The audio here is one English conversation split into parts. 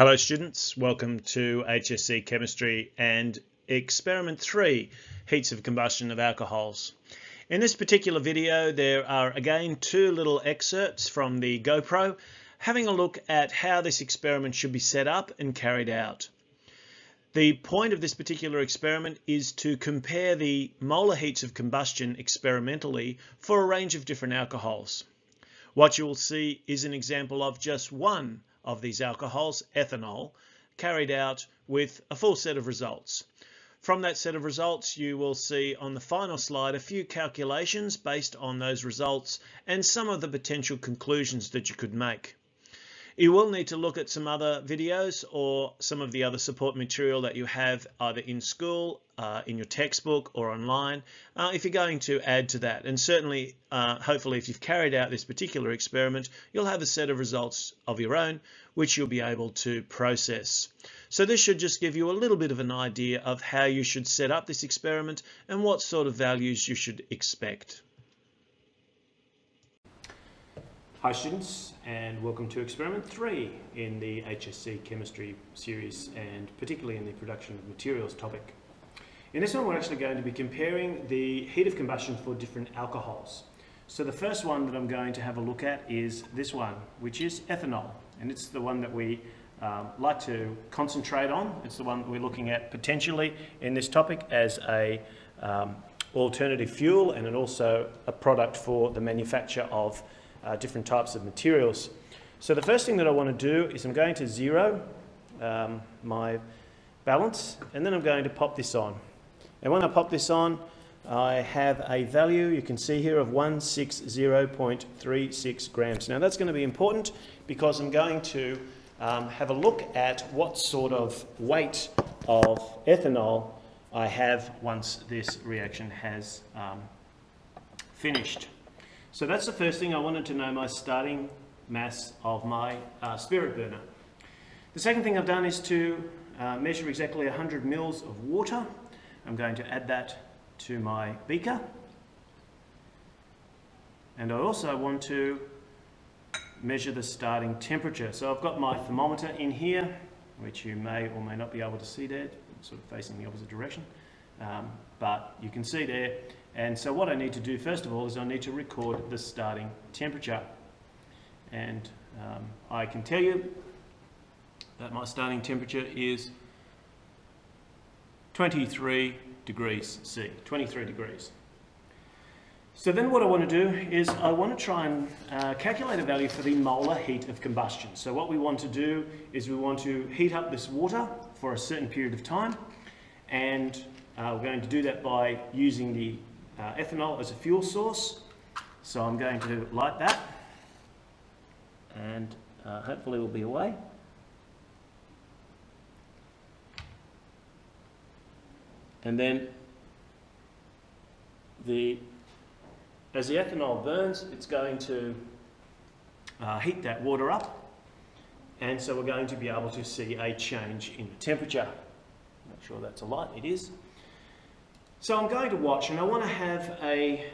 Hello students, welcome to HSC Chemistry and Experiment 3, Heats of Combustion of Alcohols. In this particular video there are again two little excerpts from the GoPro having a look at how this experiment should be set up and carried out. The point of this particular experiment is to compare the molar heats of combustion experimentally for a range of different alcohols. What you will see is an example of just one of these alcohols, ethanol, carried out with a full set of results. From that set of results, you will see on the final slide a few calculations based on those results and some of the potential conclusions that you could make. You will need to look at some other videos or some of the other support material that you have either in school, uh, in your textbook or online uh, if you're going to add to that. And certainly, uh, hopefully, if you've carried out this particular experiment, you'll have a set of results of your own which you'll be able to process. So this should just give you a little bit of an idea of how you should set up this experiment and what sort of values you should expect. Hi students and welcome to experiment 3 in the HSC chemistry series and particularly in the production of materials topic. In this one we're actually going to be comparing the heat of combustion for different alcohols. So the first one that I'm going to have a look at is this one which is ethanol and it's the one that we um, like to concentrate on. It's the one that we're looking at potentially in this topic as a um, alternative fuel and also a product for the manufacture of uh, different types of materials. So the first thing that I want to do is I'm going to zero um, my balance and then I'm going to pop this on. And when I pop this on, I have a value you can see here of 160.36 grams. Now that's going to be important because I'm going to um, have a look at what sort of weight of ethanol I have once this reaction has um, finished. So that's the first thing I wanted to know my starting mass of my uh, spirit burner. The second thing I've done is to uh, measure exactly 100 mils of water. I'm going to add that to my beaker. And I also want to measure the starting temperature. So I've got my thermometer in here, which you may or may not be able to see there, sort of facing the opposite direction. Um, but you can see there and so what I need to do first of all is I need to record the starting temperature. And um, I can tell you that my starting temperature is 23 degrees C, 23 degrees. So then what I want to do is I want to try and uh, calculate a value for the molar heat of combustion. So what we want to do is we want to heat up this water for a certain period of time and uh, we're going to do that by using the uh, ethanol as a fuel source. So I'm going to light that and uh, hopefully we'll be away. And then the, as the ethanol burns, it's going to uh, heat that water up. And so we're going to be able to see a change in the temperature. Make sure that's a light, it is. So I'm going to watch and I want to have a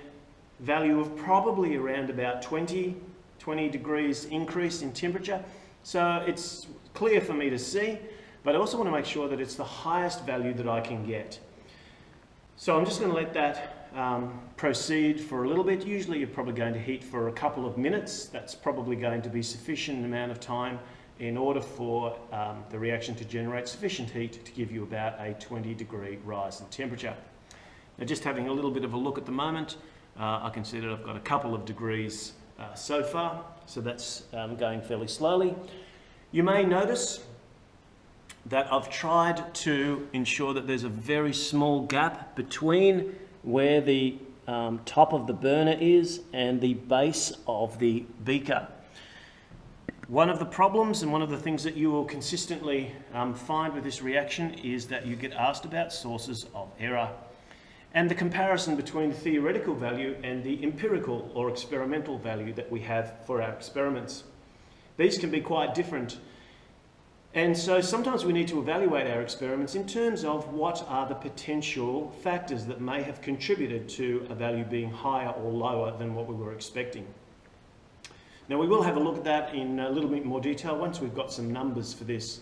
value of probably around about 20, 20 degrees increase in temperature. So it's clear for me to see, but I also want to make sure that it's the highest value that I can get. So I'm just going to let that um, proceed for a little bit. Usually you're probably going to heat for a couple of minutes. That's probably going to be sufficient amount of time in order for um, the reaction to generate sufficient heat to give you about a 20 degree rise in temperature. Now just having a little bit of a look at the moment, uh, I can see that I've got a couple of degrees uh, so far, so that's um, going fairly slowly. You may notice that I've tried to ensure that there's a very small gap between where the um, top of the burner is and the base of the beaker. One of the problems and one of the things that you will consistently um, find with this reaction is that you get asked about sources of error and the comparison between the theoretical value and the empirical or experimental value that we have for our experiments. These can be quite different. And so sometimes we need to evaluate our experiments in terms of what are the potential factors that may have contributed to a value being higher or lower than what we were expecting. Now we will have a look at that in a little bit more detail once we've got some numbers for this.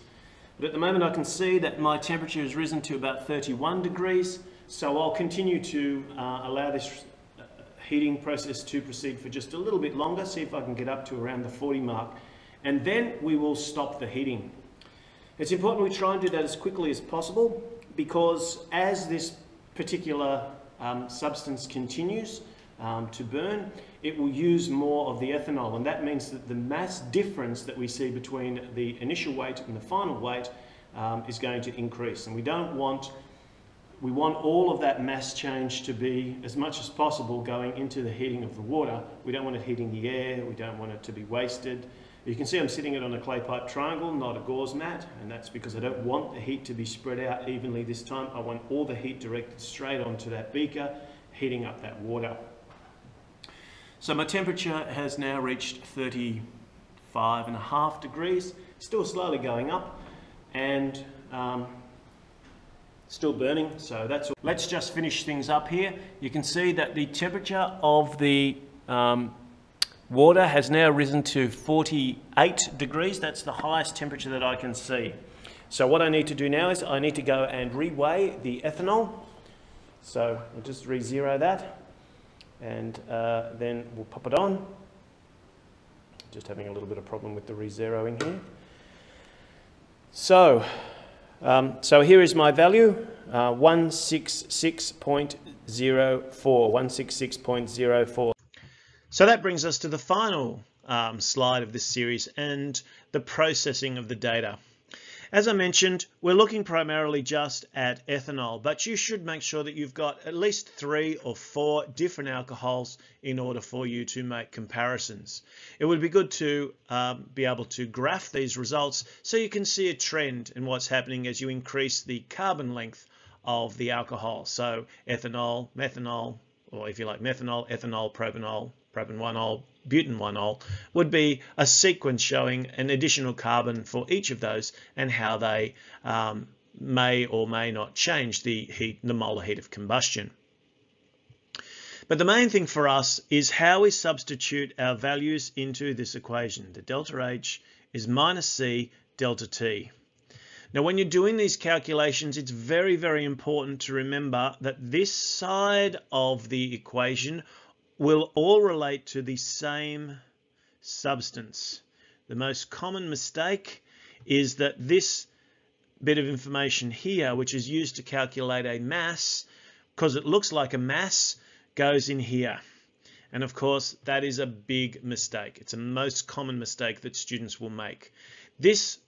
But at the moment I can see that my temperature has risen to about 31 degrees. So I'll continue to uh, allow this uh, heating process to proceed for just a little bit longer, see if I can get up to around the 40 mark. And then we will stop the heating. It's important we try and do that as quickly as possible because as this particular um, substance continues um, to burn, it will use more of the ethanol. And that means that the mass difference that we see between the initial weight and the final weight um, is going to increase. And we don't want, we want all of that mass change to be as much as possible going into the heating of the water. We don't want it heating the air, we don't want it to be wasted. You can see I'm sitting it on a clay pipe triangle, not a gauze mat, and that's because I don't want the heat to be spread out evenly this time. I want all the heat directed straight onto that beaker, heating up that water. So my temperature has now reached 35 and a half degrees, still slowly going up and um, still burning. So that's all. Let's just finish things up here. You can see that the temperature of the um, water has now risen to 48 degrees. That's the highest temperature that I can see. So what I need to do now is I need to go and reweigh the ethanol. So I'll just re-zero that and uh, then we'll pop it on. Just having a little bit of problem with the re-zeroing here. So, um, so here is my value, uh, 166.04, 166.04. So that brings us to the final um, slide of this series and the processing of the data. As I mentioned, we're looking primarily just at ethanol, but you should make sure that you've got at least three or four different alcohols in order for you to make comparisons. It would be good to um, be able to graph these results so you can see a trend in what's happening as you increase the carbon length of the alcohol. So ethanol, methanol, or if you like methanol, ethanol, propanol, propan-1-ol, butan-1-ol, would be a sequence showing an additional carbon for each of those and how they um, may or may not change the heat, the molar heat of combustion. But the main thing for us is how we substitute our values into this equation. The delta H is minus C delta T. Now, when you're doing these calculations, it's very, very important to remember that this side of the equation will all relate to the same substance. The most common mistake is that this bit of information here, which is used to calculate a mass, because it looks like a mass, goes in here. And of course, that is a big mistake. It's a most common mistake that students will make. This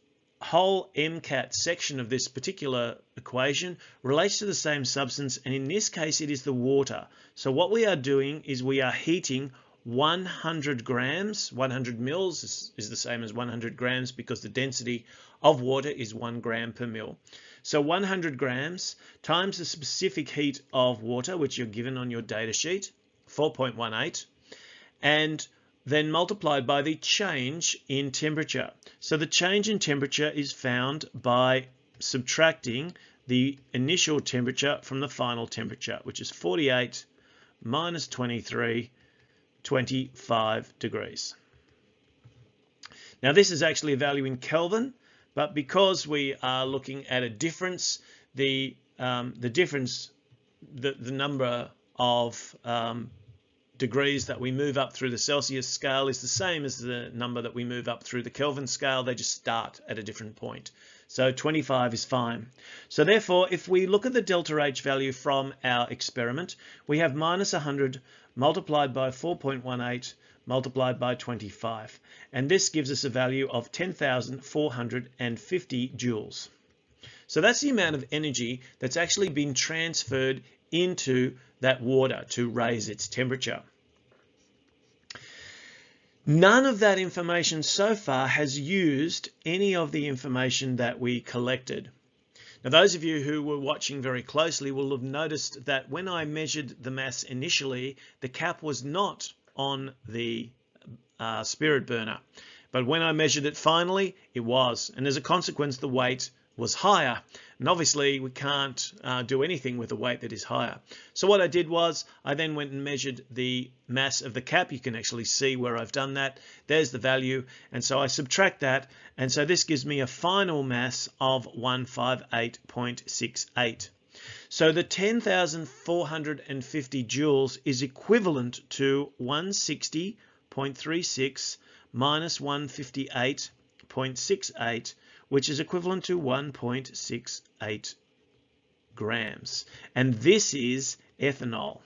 whole MCAT section of this particular equation relates to the same substance and in this case it is the water. So what we are doing is we are heating 100 grams, 100 mils is, is the same as 100 grams because the density of water is 1 gram per mil. So 100 grams times the specific heat of water which you're given on your data sheet, 4.18, and then multiplied by the change in temperature. So the change in temperature is found by subtracting the initial temperature from the final temperature, which is 48 minus 23, 25 degrees. Now this is actually a value in Kelvin, but because we are looking at a difference, the um, the difference, the, the number of um, degrees that we move up through the Celsius scale is the same as the number that we move up through the Kelvin scale. They just start at a different point. So 25 is fine. So therefore, if we look at the delta H value from our experiment, we have minus 100 multiplied by 4.18 multiplied by 25. And this gives us a value of 10,450 joules. So that's the amount of energy that's actually been transferred into that water to raise its temperature. None of that information so far has used any of the information that we collected. Now, those of you who were watching very closely will have noticed that when I measured the mass initially, the cap was not on the uh, spirit burner. But when I measured it finally, it was. And as a consequence, the weight was higher. And obviously we can't uh, do anything with a weight that is higher. So what I did was I then went and measured the mass of the cap. You can actually see where I've done that. There's the value. And so I subtract that. And so this gives me a final mass of 158.68. So the 10,450 joules is equivalent to 160.36 minus 158.68 which is equivalent to 1.68 grams. And this is ethanol.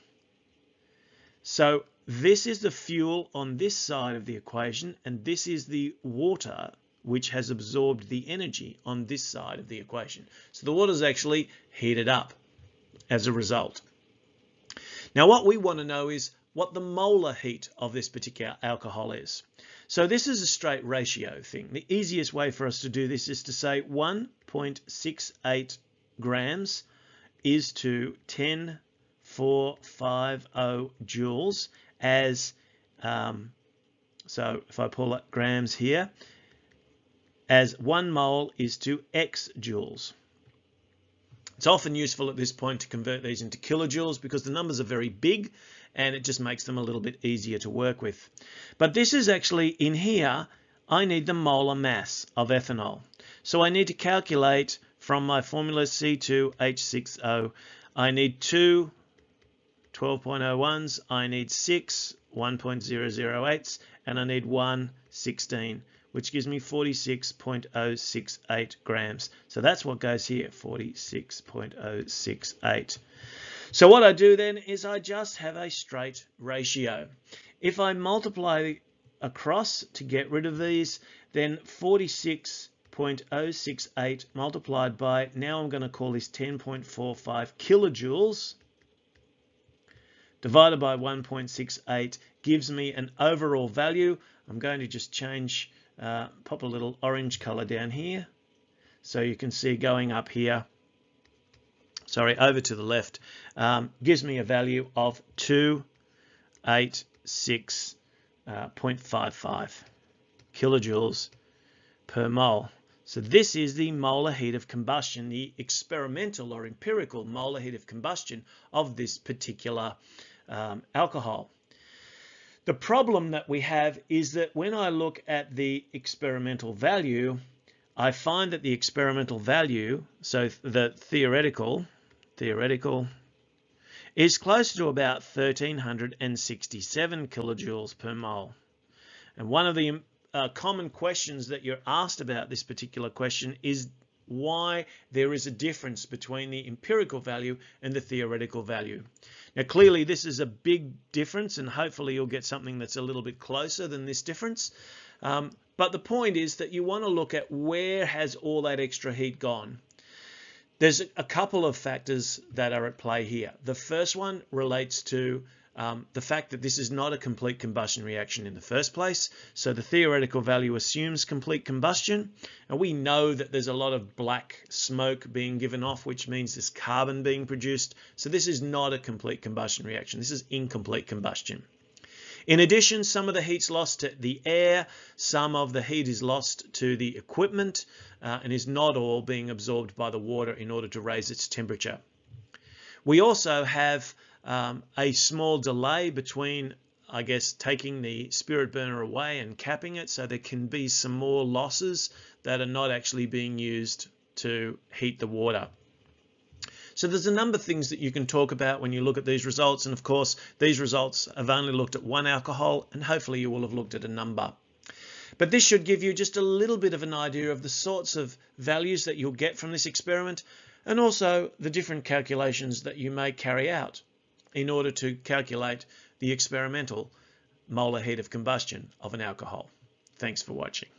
So this is the fuel on this side of the equation, and this is the water which has absorbed the energy on this side of the equation. So the water is actually heated up as a result. Now what we want to know is what the molar heat of this particular alcohol is. So this is a straight ratio thing. The easiest way for us to do this is to say 1.68 grams is to 10,450 joules as, um, so if I pull up grams here, as one mole is to x joules. It's often useful at this point to convert these into kilojoules because the numbers are very big and it just makes them a little bit easier to work with. But this is actually in here, I need the molar mass of ethanol. So I need to calculate from my formula C2H6O, I need two 12.01s, I need six 1.008s, and I need one 16, which gives me 46.068 grams. So that's what goes here, 46.068. So what I do then is I just have a straight ratio. If I multiply across to get rid of these, then 46.068 multiplied by, now I'm going to call this 10.45 kilojoules, divided by 1.68 gives me an overall value. I'm going to just change, uh, pop a little orange color down here. So you can see going up here, sorry, over to the left, um, gives me a value of 286.55 uh, kilojoules per mole. So this is the molar heat of combustion, the experimental or empirical molar heat of combustion of this particular um, alcohol. The problem that we have is that when I look at the experimental value, I find that the experimental value, so the theoretical, theoretical is closer to about 1367 kilojoules per mole. And one of the uh, common questions that you're asked about this particular question is why there is a difference between the empirical value and the theoretical value. Now clearly this is a big difference and hopefully you'll get something that's a little bit closer than this difference. Um, but the point is that you want to look at where has all that extra heat gone. There's a couple of factors that are at play here. The first one relates to um, the fact that this is not a complete combustion reaction in the first place. So the theoretical value assumes complete combustion. And we know that there's a lot of black smoke being given off, which means there's carbon being produced. So this is not a complete combustion reaction. This is incomplete combustion. In addition, some of the heat's lost to the air, some of the heat is lost to the equipment, uh, and is not all being absorbed by the water in order to raise its temperature. We also have um, a small delay between I guess taking the spirit burner away and capping it so there can be some more losses that are not actually being used to heat the water. So there's a number of things that you can talk about when you look at these results. And of course, these results have only looked at one alcohol and hopefully you will have looked at a number. But this should give you just a little bit of an idea of the sorts of values that you'll get from this experiment and also the different calculations that you may carry out in order to calculate the experimental molar heat of combustion of an alcohol. Thanks for watching.